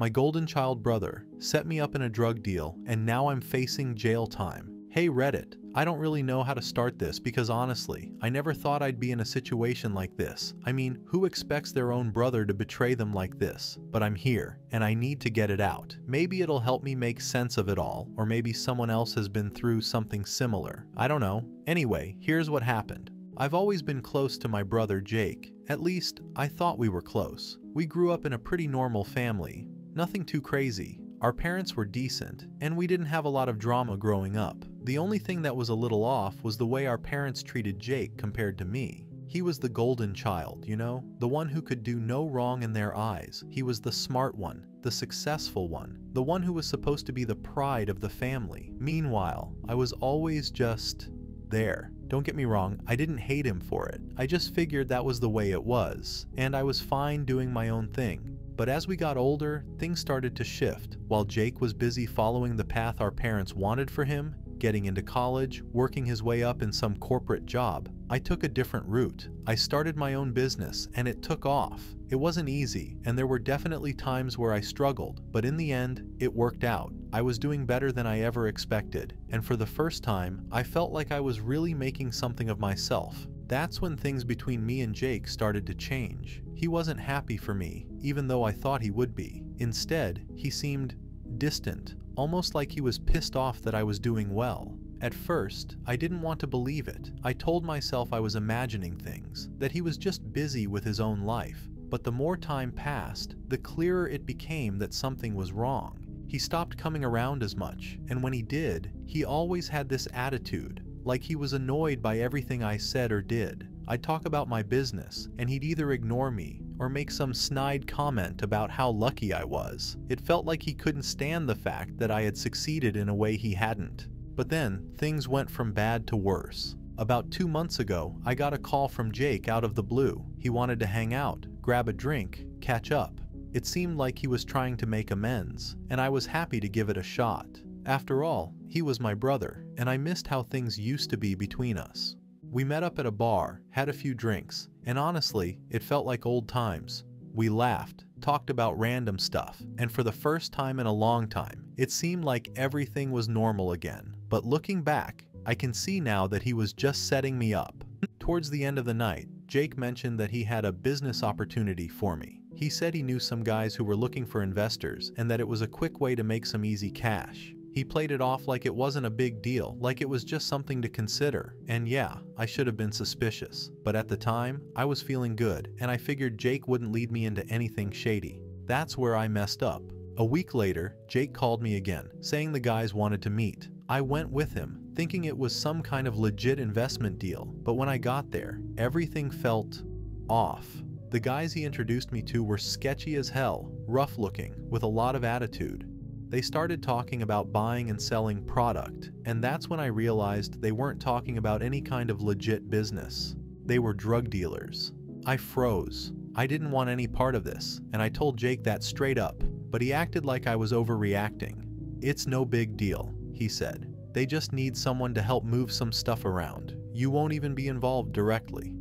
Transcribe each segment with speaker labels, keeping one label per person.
Speaker 1: My golden child brother set me up in a drug deal and now I'm facing jail time. Hey Reddit, I don't really know how to start this because honestly, I never thought I'd be in a situation like this. I mean, who expects their own brother to betray them like this? But I'm here, and I need to get it out. Maybe it'll help me make sense of it all, or maybe someone else has been through something similar. I don't know. Anyway, here's what happened. I've always been close to my brother Jake. At least, I thought we were close. We grew up in a pretty normal family. Nothing too crazy. Our parents were decent, and we didn't have a lot of drama growing up. The only thing that was a little off was the way our parents treated Jake compared to me. He was the golden child, you know? The one who could do no wrong in their eyes. He was the smart one, the successful one, the one who was supposed to be the pride of the family. Meanwhile, I was always just there. Don't get me wrong, I didn't hate him for it. I just figured that was the way it was, and I was fine doing my own thing. But as we got older, things started to shift. While Jake was busy following the path our parents wanted for him, getting into college, working his way up in some corporate job, I took a different route. I started my own business and it took off. It wasn't easy, and there were definitely times where I struggled, but in the end, it worked out. I was doing better than I ever expected, and for the first time, I felt like I was really making something of myself. That's when things between me and Jake started to change. He wasn't happy for me, even though I thought he would be. Instead, he seemed distant, almost like he was pissed off that I was doing well. At first, I didn't want to believe it. I told myself I was imagining things, that he was just busy with his own life. But the more time passed, the clearer it became that something was wrong. He stopped coming around as much, and when he did, he always had this attitude, like he was annoyed by everything I said or did. I'd talk about my business, and he'd either ignore me or make some snide comment about how lucky I was. It felt like he couldn't stand the fact that I had succeeded in a way he hadn't. But then, things went from bad to worse. About two months ago, I got a call from Jake out of the blue. He wanted to hang out, grab a drink, catch up. It seemed like he was trying to make amends, and I was happy to give it a shot. After all, he was my brother, and I missed how things used to be between us. We met up at a bar, had a few drinks, and honestly, it felt like old times. We laughed, talked about random stuff, and for the first time in a long time, it seemed like everything was normal again. But looking back, I can see now that he was just setting me up. Towards the end of the night, Jake mentioned that he had a business opportunity for me. He said he knew some guys who were looking for investors and that it was a quick way to make some easy cash. He played it off like it wasn't a big deal, like it was just something to consider. And yeah, I should have been suspicious. But at the time, I was feeling good, and I figured Jake wouldn't lead me into anything shady. That's where I messed up. A week later, Jake called me again, saying the guys wanted to meet. I went with him, thinking it was some kind of legit investment deal, but when I got there, everything felt off. The guys he introduced me to were sketchy as hell, rough looking, with a lot of attitude. They started talking about buying and selling product, and that's when I realized they weren't talking about any kind of legit business. They were drug dealers. I froze. I didn't want any part of this, and I told Jake that straight up, but he acted like I was overreacting. It's no big deal, he said. They just need someone to help move some stuff around. You won't even be involved directly.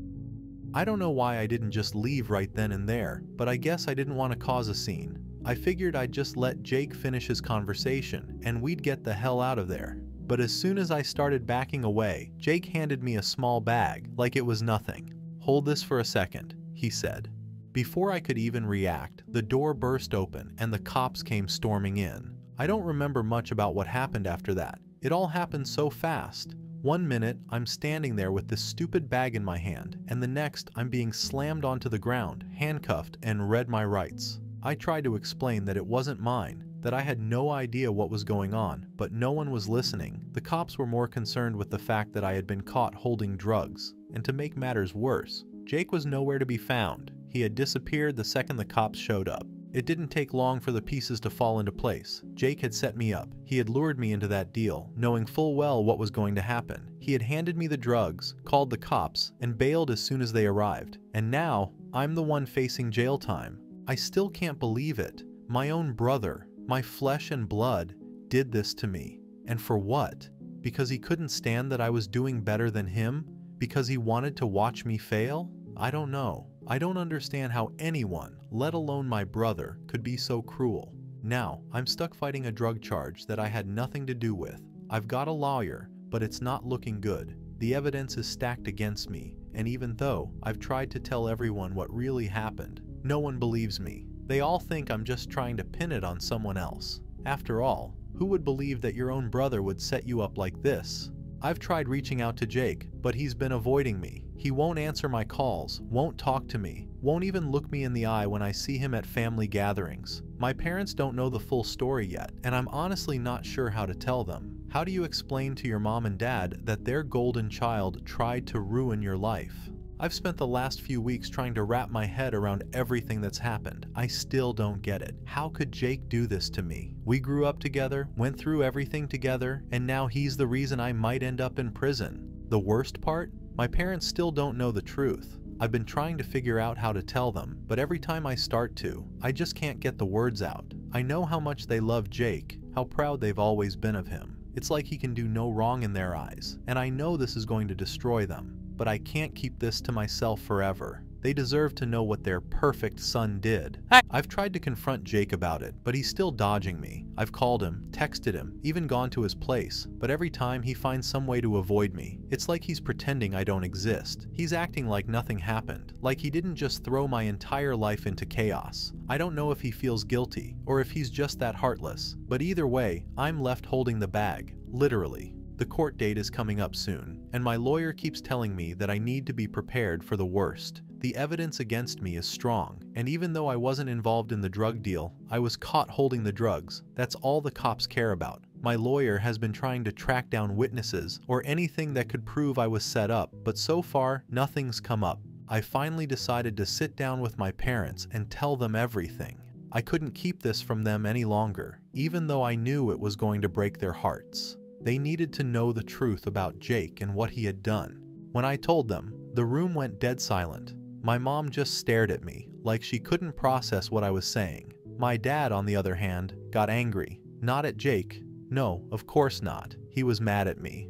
Speaker 1: I don't know why I didn't just leave right then and there, but I guess I didn't want to cause a scene. I figured I'd just let Jake finish his conversation and we'd get the hell out of there. But as soon as I started backing away, Jake handed me a small bag like it was nothing. Hold this for a second, he said. Before I could even react, the door burst open and the cops came storming in. I don't remember much about what happened after that. It all happened so fast. One minute, I'm standing there with this stupid bag in my hand, and the next, I'm being slammed onto the ground, handcuffed, and read my rights. I tried to explain that it wasn't mine, that I had no idea what was going on, but no one was listening. The cops were more concerned with the fact that I had been caught holding drugs. And to make matters worse, Jake was nowhere to be found. He had disappeared the second the cops showed up. It didn't take long for the pieces to fall into place. Jake had set me up. He had lured me into that deal, knowing full well what was going to happen. He had handed me the drugs, called the cops, and bailed as soon as they arrived. And now, I'm the one facing jail time. I still can't believe it. My own brother, my flesh and blood, did this to me. And for what? Because he couldn't stand that I was doing better than him? Because he wanted to watch me fail? I don't know. I don't understand how anyone, let alone my brother, could be so cruel. Now, I'm stuck fighting a drug charge that I had nothing to do with. I've got a lawyer, but it's not looking good. The evidence is stacked against me, and even though I've tried to tell everyone what really happened, no one believes me. They all think I'm just trying to pin it on someone else. After all, who would believe that your own brother would set you up like this? I've tried reaching out to Jake, but he's been avoiding me. He won't answer my calls, won't talk to me, won't even look me in the eye when I see him at family gatherings. My parents don't know the full story yet, and I'm honestly not sure how to tell them. How do you explain to your mom and dad that their golden child tried to ruin your life? I've spent the last few weeks trying to wrap my head around everything that's happened. I still don't get it. How could Jake do this to me? We grew up together, went through everything together, and now he's the reason I might end up in prison. The worst part? My parents still don't know the truth. I've been trying to figure out how to tell them, but every time I start to, I just can't get the words out. I know how much they love Jake, how proud they've always been of him. It's like he can do no wrong in their eyes, and I know this is going to destroy them but I can't keep this to myself forever. They deserve to know what their perfect son did. I've tried to confront Jake about it, but he's still dodging me. I've called him, texted him, even gone to his place, but every time he finds some way to avoid me. It's like he's pretending I don't exist. He's acting like nothing happened, like he didn't just throw my entire life into chaos. I don't know if he feels guilty, or if he's just that heartless, but either way, I'm left holding the bag, literally. The court date is coming up soon, and my lawyer keeps telling me that I need to be prepared for the worst. The evidence against me is strong, and even though I wasn't involved in the drug deal, I was caught holding the drugs. That's all the cops care about. My lawyer has been trying to track down witnesses or anything that could prove I was set up, but so far, nothing's come up. I finally decided to sit down with my parents and tell them everything. I couldn't keep this from them any longer, even though I knew it was going to break their hearts. They needed to know the truth about Jake and what he had done. When I told them, the room went dead silent. My mom just stared at me, like she couldn't process what I was saying. My dad, on the other hand, got angry. Not at Jake. No, of course not. He was mad at me.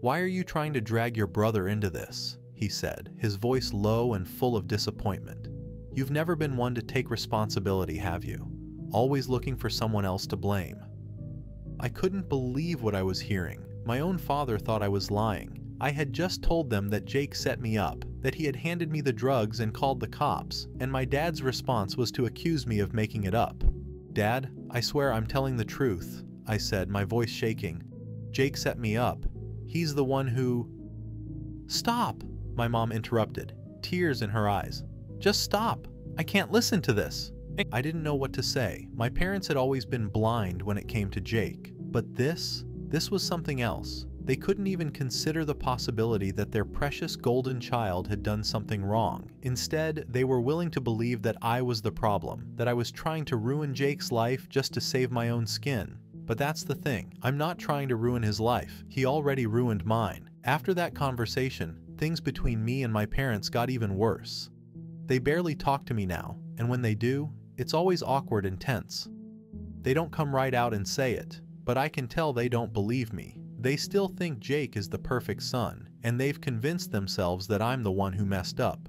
Speaker 1: Why are you trying to drag your brother into this? He said, his voice low and full of disappointment. You've never been one to take responsibility, have you? Always looking for someone else to blame. I couldn't believe what I was hearing. My own father thought I was lying. I had just told them that Jake set me up, that he had handed me the drugs and called the cops, and my dad's response was to accuse me of making it up. Dad, I swear I'm telling the truth, I said, my voice shaking. Jake set me up. He's the one who. Stop, my mom interrupted, tears in her eyes. Just stop. I can't listen to this. I didn't know what to say. My parents had always been blind when it came to Jake. But this, this was something else. They couldn't even consider the possibility that their precious golden child had done something wrong. Instead, they were willing to believe that I was the problem, that I was trying to ruin Jake's life just to save my own skin. But that's the thing, I'm not trying to ruin his life, he already ruined mine. After that conversation, things between me and my parents got even worse. They barely talk to me now, and when they do, it's always awkward and tense. They don't come right out and say it, but I can tell they don't believe me. They still think Jake is the perfect son, and they've convinced themselves that I'm the one who messed up.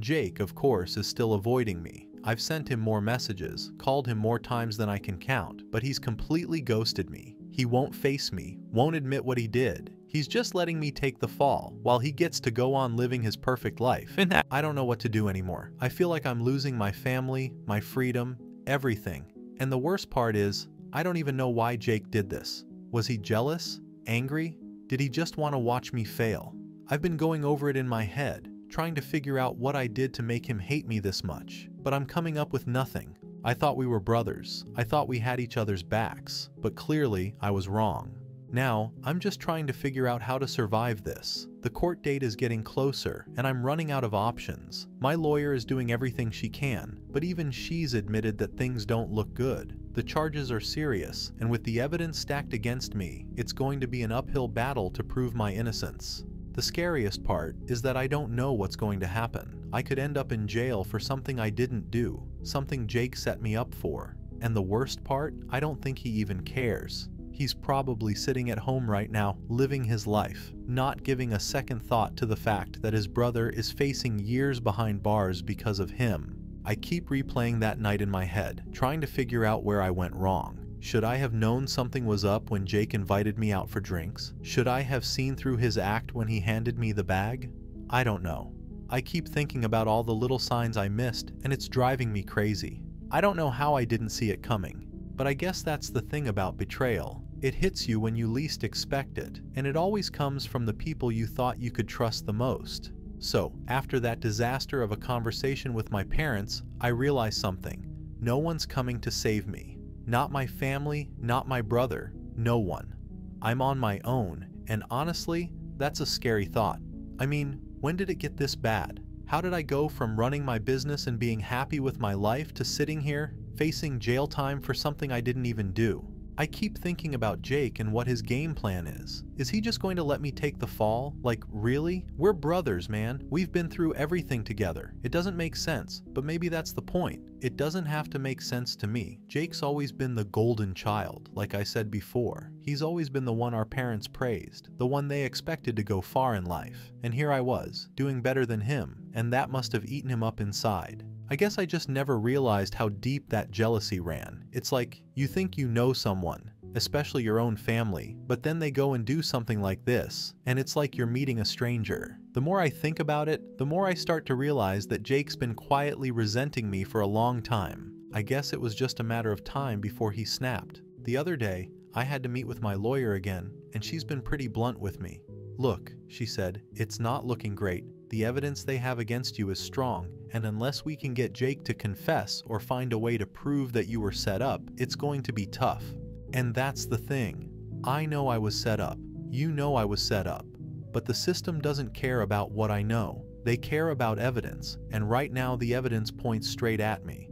Speaker 1: Jake, of course, is still avoiding me. I've sent him more messages, called him more times than I can count, but he's completely ghosted me. He won't face me, won't admit what he did. He's just letting me take the fall, while he gets to go on living his perfect life. And I don't know what to do anymore. I feel like I'm losing my family, my freedom, everything. And the worst part is, I don't even know why Jake did this. Was he jealous? Angry? Did he just want to watch me fail? I've been going over it in my head, trying to figure out what I did to make him hate me this much, but I'm coming up with nothing. I thought we were brothers. I thought we had each other's backs, but clearly I was wrong. Now, I'm just trying to figure out how to survive this. The court date is getting closer, and I'm running out of options. My lawyer is doing everything she can, but even she's admitted that things don't look good. The charges are serious, and with the evidence stacked against me, it's going to be an uphill battle to prove my innocence. The scariest part is that I don't know what's going to happen. I could end up in jail for something I didn't do, something Jake set me up for. And the worst part, I don't think he even cares. He's probably sitting at home right now, living his life, not giving a second thought to the fact that his brother is facing years behind bars because of him. I keep replaying that night in my head, trying to figure out where I went wrong. Should I have known something was up when Jake invited me out for drinks? Should I have seen through his act when he handed me the bag? I don't know. I keep thinking about all the little signs I missed, and it's driving me crazy. I don't know how I didn't see it coming, but I guess that's the thing about betrayal. It hits you when you least expect it, and it always comes from the people you thought you could trust the most. So, after that disaster of a conversation with my parents, I realized something. No one's coming to save me. Not my family, not my brother, no one. I'm on my own, and honestly, that's a scary thought. I mean, when did it get this bad? How did I go from running my business and being happy with my life to sitting here, facing jail time for something I didn't even do? I keep thinking about Jake and what his game plan is. Is he just going to let me take the fall? Like, really? We're brothers, man. We've been through everything together. It doesn't make sense, but maybe that's the point. It doesn't have to make sense to me. Jake's always been the golden child, like I said before. He's always been the one our parents praised, the one they expected to go far in life. And here I was, doing better than him, and that must have eaten him up inside. I guess I just never realized how deep that jealousy ran. It's like you think you know someone, especially your own family, but then they go and do something like this, and it's like you're meeting a stranger. The more I think about it, the more I start to realize that Jake's been quietly resenting me for a long time. I guess it was just a matter of time before he snapped. The other day, I had to meet with my lawyer again, and she's been pretty blunt with me. Look, she said, it's not looking great. The evidence they have against you is strong, and unless we can get Jake to confess or find a way to prove that you were set up, it's going to be tough. And that's the thing. I know I was set up. You know I was set up. But the system doesn't care about what I know. They care about evidence, and right now the evidence points straight at me.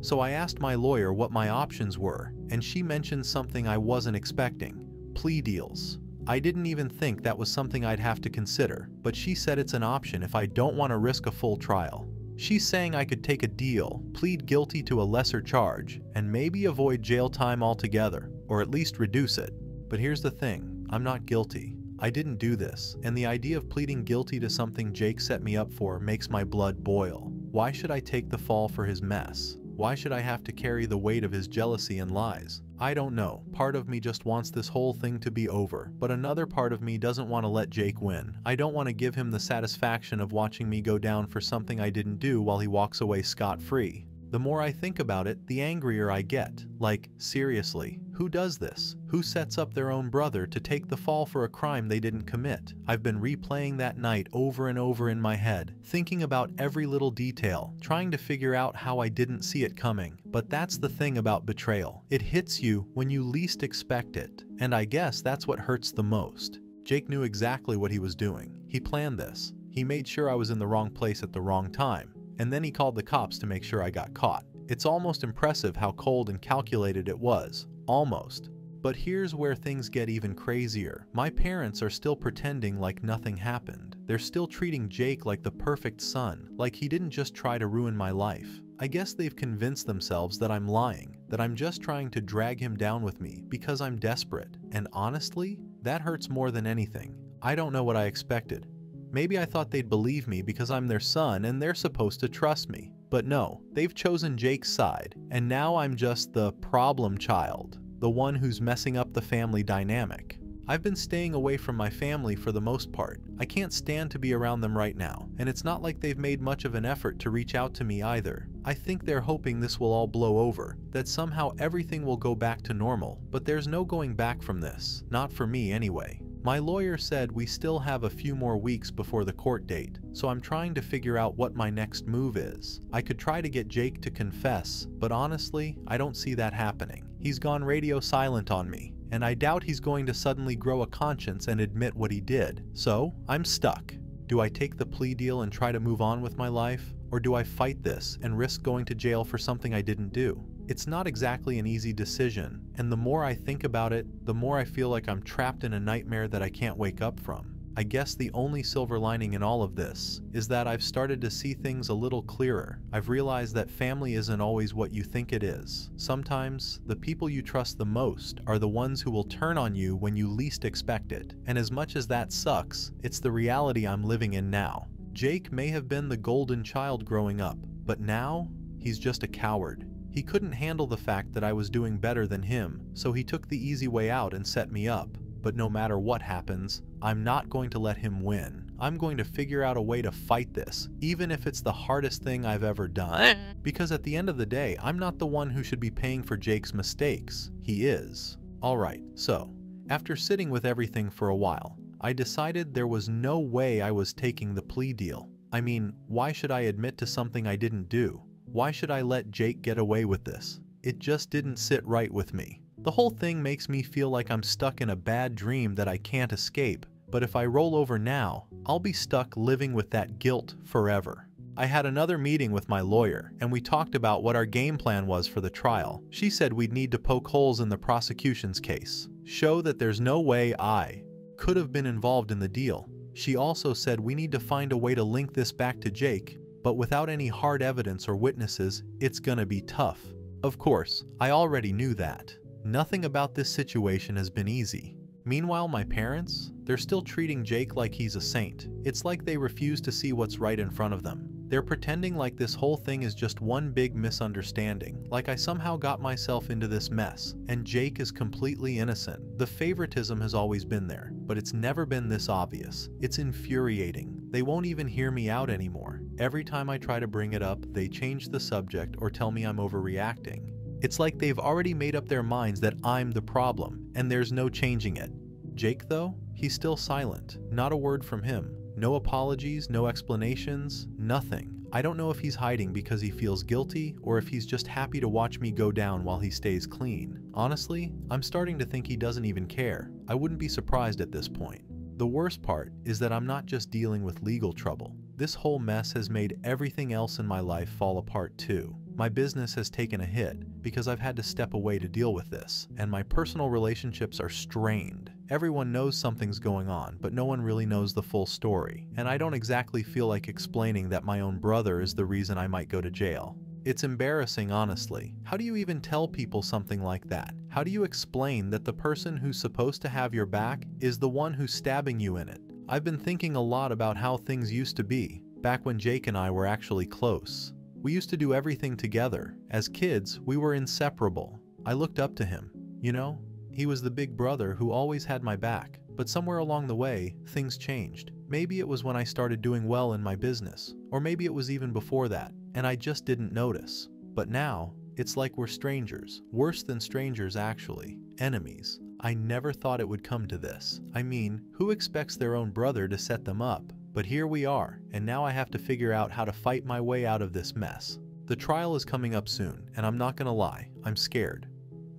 Speaker 1: So I asked my lawyer what my options were, and she mentioned something I wasn't expecting plea deals. I didn't even think that was something I'd have to consider, but she said it's an option if I don't want to risk a full trial. She's saying I could take a deal, plead guilty to a lesser charge, and maybe avoid jail time altogether, or at least reduce it. But here's the thing I'm not guilty. I didn't do this, and the idea of pleading guilty to something Jake set me up for makes my blood boil. Why should I take the fall for his mess? Why should I have to carry the weight of his jealousy and lies? I don't know. Part of me just wants this whole thing to be over, but another part of me doesn't want to let Jake win. I don't want to give him the satisfaction of watching me go down for something I didn't do while he walks away scot-free. The more I think about it, the angrier I get. Like, seriously, who does this? Who sets up their own brother to take the fall for a crime they didn't commit? I've been replaying that night over and over in my head, thinking about every little detail, trying to figure out how I didn't see it coming. But that's the thing about betrayal. It hits you when you least expect it, and I guess that's what hurts the most. Jake knew exactly what he was doing. He planned this. He made sure I was in the wrong place at the wrong time and then he called the cops to make sure I got caught. It's almost impressive how cold and calculated it was. Almost. But here's where things get even crazier. My parents are still pretending like nothing happened. They're still treating Jake like the perfect son, like he didn't just try to ruin my life. I guess they've convinced themselves that I'm lying, that I'm just trying to drag him down with me because I'm desperate. And honestly, that hurts more than anything. I don't know what I expected. Maybe I thought they'd believe me because I'm their son and they're supposed to trust me. But no, they've chosen Jake's side, and now I'm just the problem child, the one who's messing up the family dynamic. I've been staying away from my family for the most part. I can't stand to be around them right now, and it's not like they've made much of an effort to reach out to me either. I think they're hoping this will all blow over, that somehow everything will go back to normal, but there's no going back from this, not for me anyway. My lawyer said we still have a few more weeks before the court date, so I'm trying to figure out what my next move is. I could try to get Jake to confess, but honestly, I don't see that happening. He's gone radio silent on me, and I doubt he's going to suddenly grow a conscience and admit what he did. So, I'm stuck. Do I take the plea deal and try to move on with my life? Or do I fight this and risk going to jail for something I didn't do? It's not exactly an easy decision, and the more I think about it, the more I feel like I'm trapped in a nightmare that I can't wake up from. I guess the only silver lining in all of this is that I've started to see things a little clearer. I've realized that family isn't always what you think it is. Sometimes, the people you trust the most are the ones who will turn on you when you least expect it. And as much as that sucks, it's the reality I'm living in now. Jake may have been the golden child growing up, but now he's just a coward. He couldn't handle the fact that I was doing better than him, so he took the easy way out and set me up. But no matter what happens, I'm not going to let him win. I'm going to figure out a way to fight this, even if it's the hardest thing I've ever done. Because at the end of the day, I'm not the one who should be paying for Jake's mistakes. He is. Alright, so, after sitting with everything for a while, I decided there was no way I was taking the plea deal. I mean, why should I admit to something I didn't do? Why should I let Jake get away with this? It just didn't sit right with me. The whole thing makes me feel like I'm stuck in a bad dream that I can't escape, but if I roll over now, I'll be stuck living with that guilt forever. I had another meeting with my lawyer, and we talked about what our game plan was for the trial. She said we'd need to poke holes in the prosecution's case, show that there's no way I could have been involved in the deal. She also said we need to find a way to link this back to Jake but without any hard evidence or witnesses, it's gonna be tough. Of course, I already knew that. Nothing about this situation has been easy. Meanwhile, my parents, they're still treating Jake like he's a saint. It's like they refuse to see what's right in front of them. They're pretending like this whole thing is just one big misunderstanding, like I somehow got myself into this mess, and Jake is completely innocent. The favoritism has always been there, but it's never been this obvious. It's infuriating. They won't even hear me out anymore. Every time I try to bring it up, they change the subject or tell me I'm overreacting. It's like they've already made up their minds that I'm the problem, and there's no changing it. Jake, though, he's still silent. Not a word from him. No apologies, no explanations, nothing. I don't know if he's hiding because he feels guilty or if he's just happy to watch me go down while he stays clean. Honestly, I'm starting to think he doesn't even care. I wouldn't be surprised at this point. The worst part is that I'm not just dealing with legal trouble. This whole mess has made everything else in my life fall apart too. My business has taken a hit because I've had to step away to deal with this, and my personal relationships are strained. Everyone knows something's going on, but no one really knows the full story, and I don't exactly feel like explaining that my own brother is the reason I might go to jail. It's embarrassing, honestly. How do you even tell people something like that? How do you explain that the person who's supposed to have your back is the one who's stabbing you in it? I've been thinking a lot about how things used to be, back when Jake and I were actually close. We used to do everything together. As kids, we were inseparable. I looked up to him. You know, he was the big brother who always had my back. But somewhere along the way, things changed. Maybe it was when I started doing well in my business, or maybe it was even before that, and I just didn't notice. But now, it's like we're strangers. Worse than strangers, actually. Enemies. I never thought it would come to this. I mean, who expects their own brother to set them up? But here we are, and now I have to figure out how to fight my way out of this mess. The trial is coming up soon, and I'm not gonna lie, I'm scared.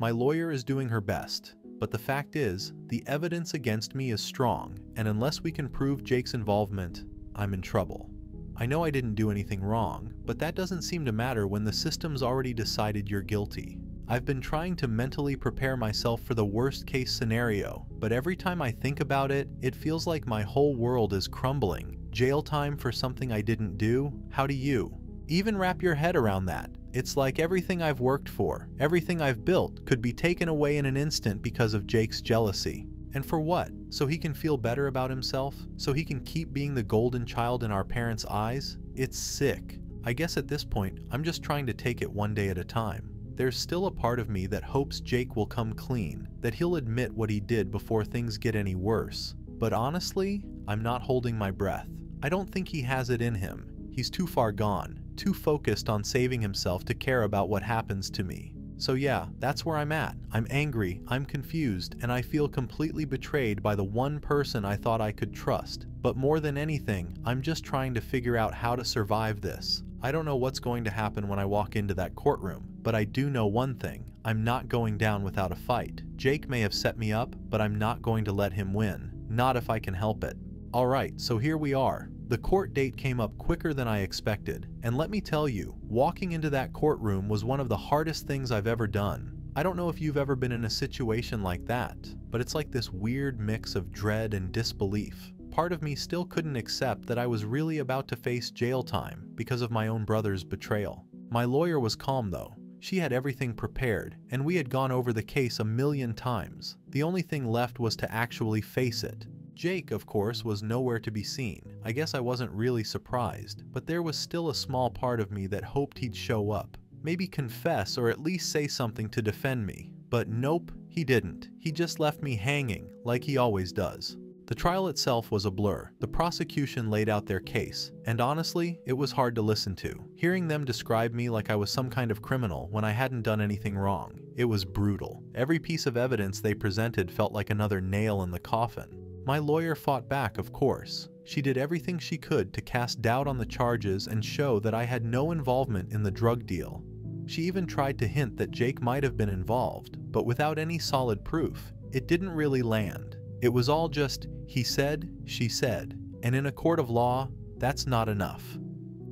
Speaker 1: My lawyer is doing her best, but the fact is, the evidence against me is strong, and unless we can prove Jake's involvement, I'm in trouble. I know I didn't do anything wrong, but that doesn't seem to matter when the system's already decided you're guilty. I've been trying to mentally prepare myself for the worst case scenario, but every time I think about it, it feels like my whole world is crumbling. Jail time for something I didn't do? How do you? Even wrap your head around that. It's like everything I've worked for, everything I've built, could be taken away in an instant because of Jake's jealousy. And for what? So he can feel better about himself? So he can keep being the golden child in our parents' eyes? It's sick. I guess at this point, I'm just trying to take it one day at a time. There's still a part of me that hopes Jake will come clean, that he'll admit what he did before things get any worse. But honestly, I'm not holding my breath. I don't think he has it in him. He's too far gone, too focused on saving himself to care about what happens to me. So yeah, that's where I'm at. I'm angry, I'm confused, and I feel completely betrayed by the one person I thought I could trust. But more than anything, I'm just trying to figure out how to survive this. I don't know what's going to happen when I walk into that courtroom, but I do know one thing. I'm not going down without a fight. Jake may have set me up, but I'm not going to let him win. Not if I can help it. Alright, so here we are. The court date came up quicker than I expected, and let me tell you, walking into that courtroom was one of the hardest things I've ever done. I don't know if you've ever been in a situation like that, but it's like this weird mix of dread and disbelief part of me still couldn't accept that I was really about to face jail time because of my own brother's betrayal. My lawyer was calm though. She had everything prepared, and we had gone over the case a million times. The only thing left was to actually face it. Jake, of course, was nowhere to be seen. I guess I wasn't really surprised, but there was still a small part of me that hoped he'd show up. Maybe confess or at least say something to defend me. But nope, he didn't. He just left me hanging, like he always does. The trial itself was a blur. The prosecution laid out their case, and honestly, it was hard to listen to. Hearing them describe me like I was some kind of criminal when I hadn't done anything wrong, it was brutal. Every piece of evidence they presented felt like another nail in the coffin. My lawyer fought back, of course. She did everything she could to cast doubt on the charges and show that I had no involvement in the drug deal. She even tried to hint that Jake might have been involved, but without any solid proof. It didn't really land. It was all just, he said, she said, and in a court of law, that's not enough.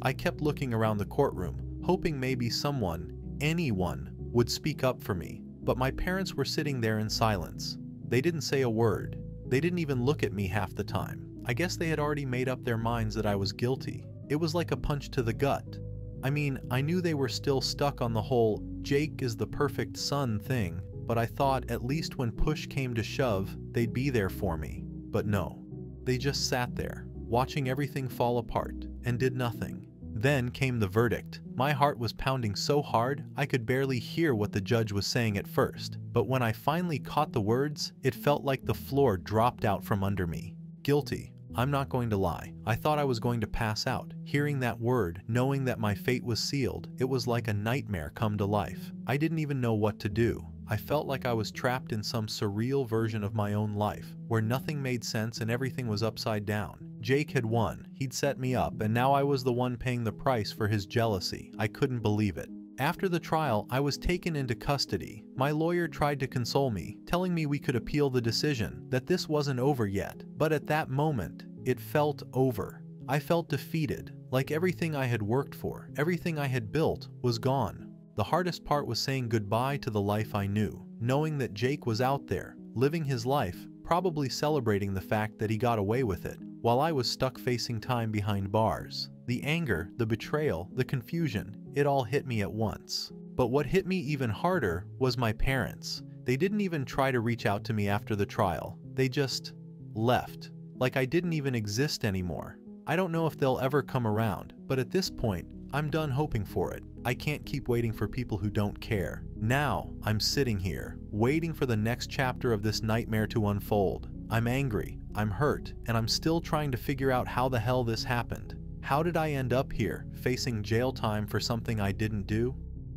Speaker 1: I kept looking around the courtroom, hoping maybe someone, anyone, would speak up for me, but my parents were sitting there in silence. They didn't say a word. They didn't even look at me half the time. I guess they had already made up their minds that I was guilty. It was like a punch to the gut. I mean, I knew they were still stuck on the whole Jake is the perfect son thing, but I thought at least when push came to shove, they'd be there for me. But no. They just sat there, watching everything fall apart, and did nothing. Then came the verdict. My heart was pounding so hard I could barely hear what the judge was saying at first, but when I finally caught the words, it felt like the floor dropped out from under me. Guilty. I'm not going to lie. I thought I was going to pass out. Hearing that word, knowing that my fate was sealed, it was like a nightmare come to life. I didn't even know what to do. I felt like I was trapped in some surreal version of my own life, where nothing made sense and everything was upside down. Jake had won, he'd set me up, and now I was the one paying the price for his jealousy. I couldn't believe it. After the trial, I was taken into custody. My lawyer tried to console me, telling me we could appeal the decision, that this wasn't over yet. But at that moment, it felt over. I felt defeated, like everything I had worked for, everything I had built, was gone. The hardest part was saying goodbye to the life I knew, knowing that Jake was out there, living his life, probably celebrating the fact that he got away with it, while I was stuck facing time behind bars. The anger, the betrayal, the confusion, it all hit me at once. But what hit me even harder was my parents. They didn't even try to reach out to me after the trial. They just left, like I didn't even exist anymore. I don't know if they'll ever come around, but at this point, I'm done hoping for it. I can't keep waiting for people who don't care. Now, I'm sitting here, waiting for the next chapter of this nightmare to unfold. I'm angry, I'm hurt, and I'm still trying to figure out how the hell this happened. How did I end up here, facing jail time for something I didn't do?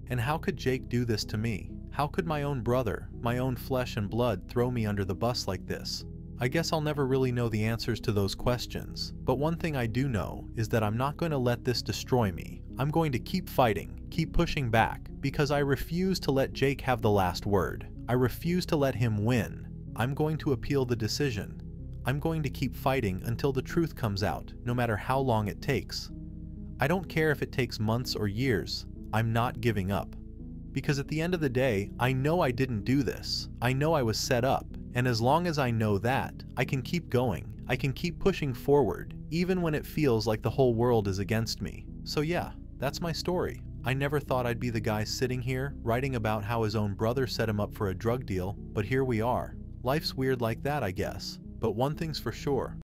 Speaker 1: And how could Jake do this to me? How could my own brother, my own flesh and blood, throw me under the bus like this? I guess I'll never really know the answers to those questions, but one thing I do know is that I'm not going to let this destroy me. I'm going to keep fighting, keep pushing back, because I refuse to let Jake have the last word. I refuse to let him win. I'm going to appeal the decision. I'm going to keep fighting until the truth comes out, no matter how long it takes. I don't care if it takes months or years, I'm not giving up. Because at the end of the day, I know I didn't do this. I know I was set up, and as long as I know that, I can keep going. I can keep pushing forward, even when it feels like the whole world is against me. So yeah, that's my story. I never thought I'd be the guy sitting here, writing about how his own brother set him up for a drug deal, but here we are. Life's weird like that, I guess. But one thing's for sure,